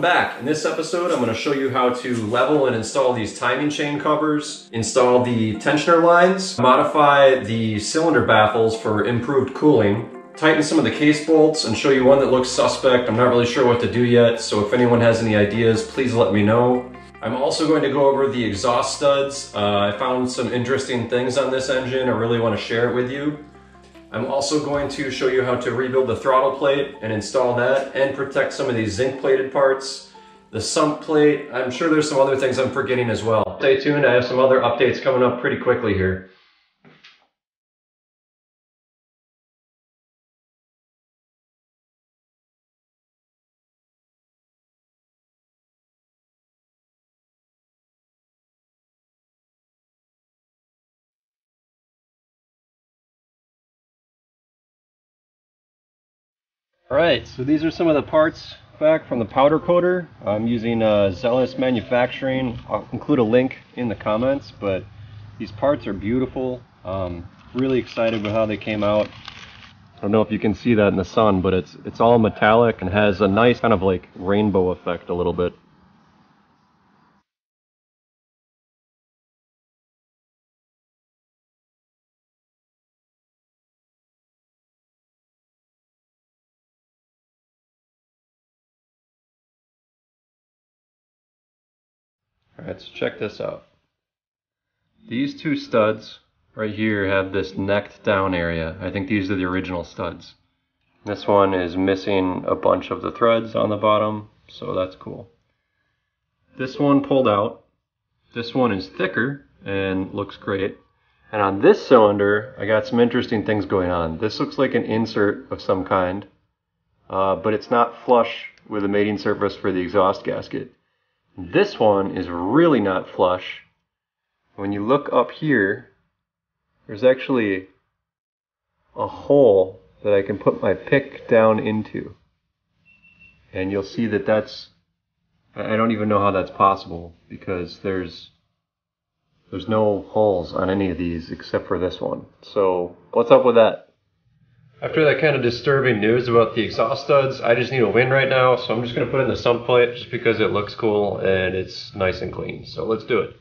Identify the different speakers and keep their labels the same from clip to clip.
Speaker 1: Welcome back. In this episode, I'm going to show you how to level and install these timing chain covers, install the tensioner lines, modify the cylinder baffles for improved cooling, tighten some of the case bolts, and show you one that looks suspect. I'm not really sure what to do yet, so if anyone has any ideas, please let me know. I'm also going to go over the exhaust studs. Uh, I found some interesting things on this engine. I really want to share it with you. I'm also going to show you how to rebuild the throttle plate and install that and protect some of these zinc plated parts. The sump plate, I'm sure there's some other things I'm forgetting as well. Stay tuned, I have some other updates coming up pretty quickly here. Alright, so these are some of the parts back from the powder coater. I'm using uh, Zealous Manufacturing. I'll include a link in the comments, but these parts are beautiful. Um, really excited with how they came out. I don't know if you can see that in the sun, but it's it's all metallic and has a nice kind of like rainbow effect a little bit. Alright, so check this out. These two studs right here have this necked down area. I think these are the original studs. This one is missing a bunch of the threads on the bottom, so that's cool. This one pulled out. This one is thicker and looks great. And on this cylinder, I got some interesting things going on. This looks like an insert of some kind, uh, but it's not flush with the mating surface for the exhaust gasket. This one is really not flush. When you look up here, there's actually a hole that I can put my pick down into. And you'll see that that's, I don't even know how that's possible because there's, there's no holes on any of these except for this one. So what's up with that? After that kind of disturbing news about the exhaust studs, I just need a win right now, so I'm just going to put in the sump plate just because it looks cool and it's nice and clean. So let's do it.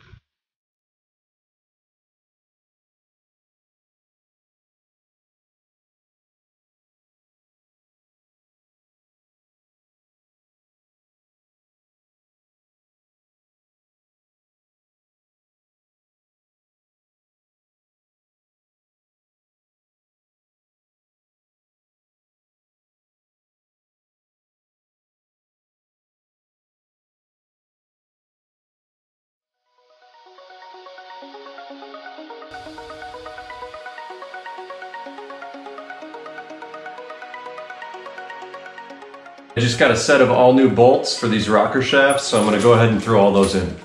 Speaker 1: I just got a set of all new bolts for these rocker shafts, so I'm gonna go ahead and throw all those in.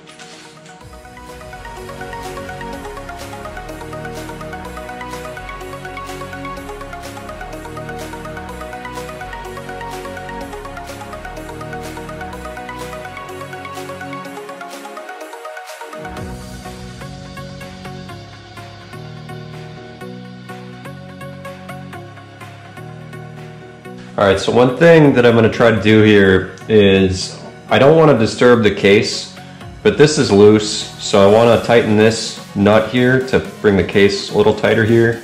Speaker 1: All right, so one thing that I'm gonna try to do here is, I don't wanna disturb the case, but this is loose, so I wanna tighten this nut here to bring the case a little tighter here.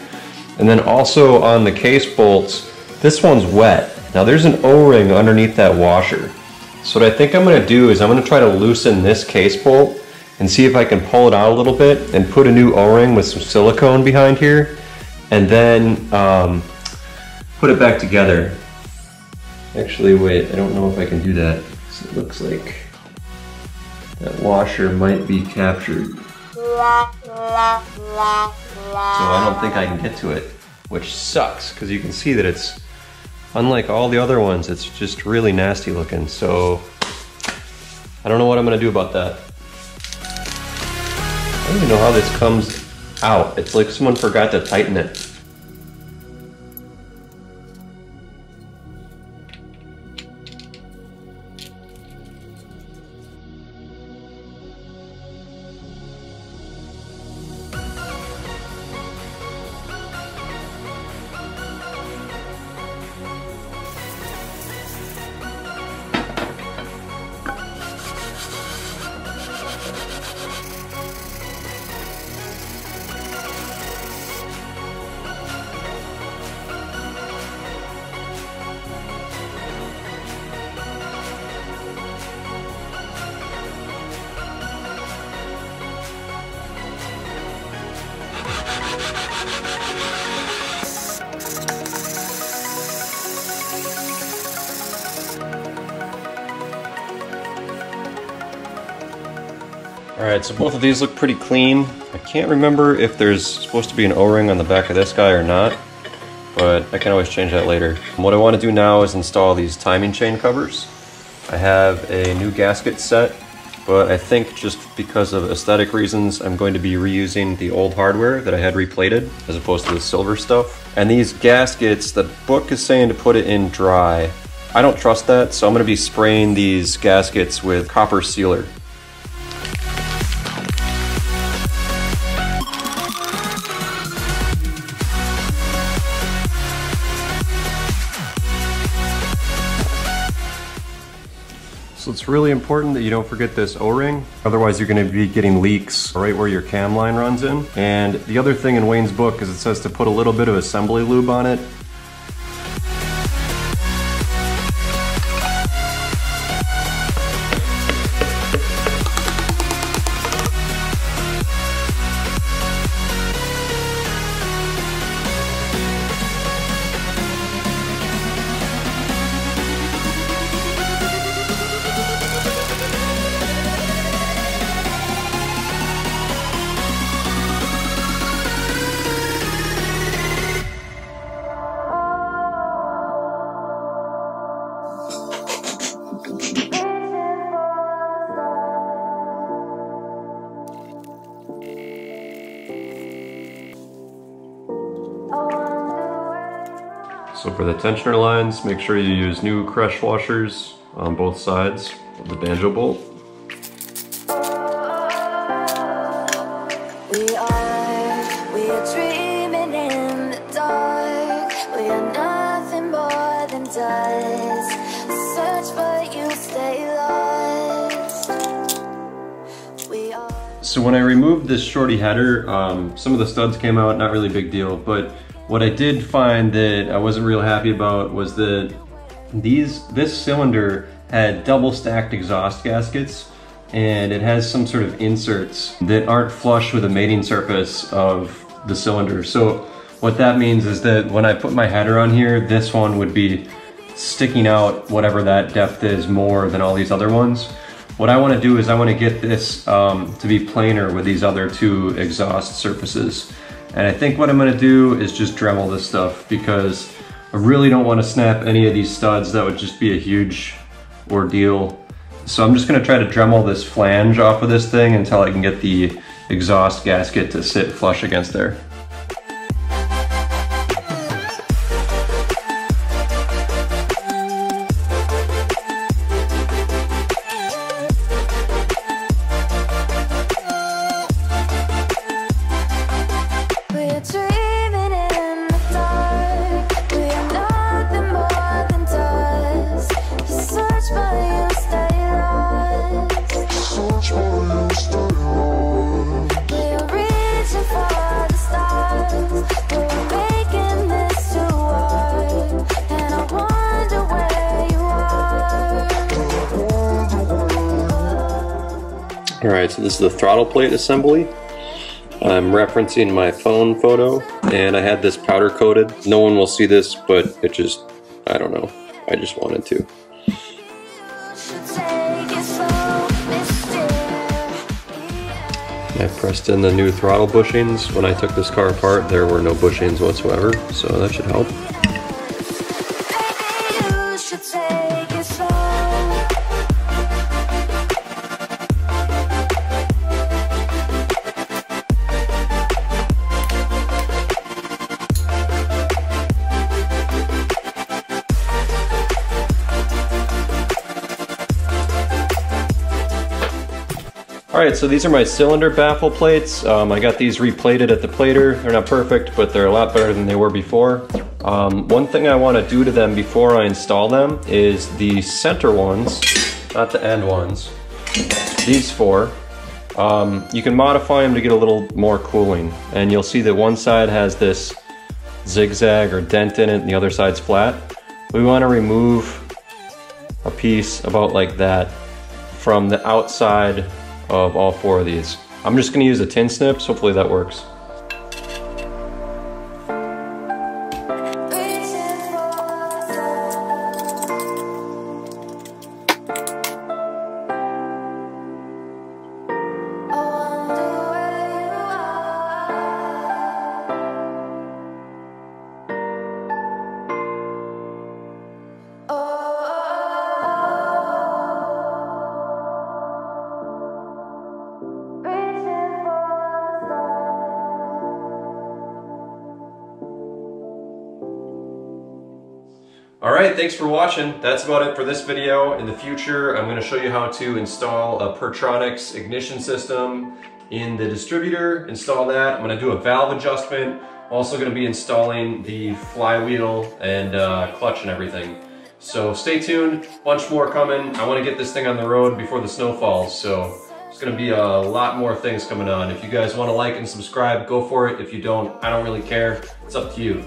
Speaker 1: And then also on the case bolts, this one's wet. Now there's an O-ring underneath that washer. So what I think I'm gonna do is I'm gonna try to loosen this case bolt and see if I can pull it out a little bit and put a new O-ring with some silicone behind here and then um, put it back together. Actually, wait, I don't know if I can do that. It looks like that washer might be captured. So I don't think I can get to it, which sucks, because you can see that it's, unlike all the other ones, it's just really nasty looking. So I don't know what I'm gonna do about that. I don't even know how this comes out. It's like someone forgot to tighten it. Alright, so both of these look pretty clean. I can't remember if there's supposed to be an O-ring on the back of this guy or not, but I can always change that later. What I want to do now is install these timing chain covers. I have a new gasket set, but I think just because of aesthetic reasons, I'm going to be reusing the old hardware that I had replated, as opposed to the silver stuff. And these gaskets, the book is saying to put it in dry. I don't trust that, so I'm going to be spraying these gaskets with copper sealer. It's really important that you don't forget this O-ring, otherwise you're gonna be getting leaks right where your cam line runs in. And the other thing in Wayne's book is it says to put a little bit of assembly lube on it for the tensioner lines, make sure you use new crush washers on both sides of the banjo bolt. We are, we are dreaming in the dark. We are nothing more than dust. Search but you stay lost. We are... So when I removed this shorty header, um, some of the studs came out, not really big deal, but what I did find that I wasn't real happy about was that these this cylinder had double stacked exhaust gaskets and it has some sort of inserts that aren't flush with the mating surface of the cylinder. So what that means is that when I put my header on here, this one would be sticking out whatever that depth is more than all these other ones. What I want to do is I want to get this um, to be planar with these other two exhaust surfaces. And I think what I'm gonna do is just Dremel this stuff because I really don't wanna snap any of these studs. That would just be a huge ordeal. So I'm just gonna try to Dremel this flange off of this thing until I can get the exhaust gasket to sit flush against there. Alright, so this is the throttle plate assembly. I'm referencing my phone photo and I had this powder coated. No one will see this, but it just, I don't know. I just wanted to. I pressed in the new throttle bushings. When I took this car apart, there were no bushings whatsoever, so that should help. Alright, so these are my cylinder baffle plates. Um, I got these replated at the plater. They're not perfect, but they're a lot better than they were before. Um, one thing I want to do to them before I install them is the center ones, not the end ones, these four. Um, you can modify them to get a little more cooling. And you'll see that one side has this zigzag or dent in it and the other side's flat. We want to remove a piece about like that from the outside of all four of these. I'm just gonna use a tin snips, hopefully that works. All right, thanks for watching. That's about it for this video. In the future, I'm gonna show you how to install a Pertronix ignition system in the distributor, install that. I'm gonna do a valve adjustment. Also gonna be installing the flywheel and uh, clutch and everything. So stay tuned, bunch more coming. I wanna get this thing on the road before the snow falls, so there's gonna be a lot more things coming on. If you guys wanna like and subscribe, go for it. If you don't, I don't really care. It's up to you.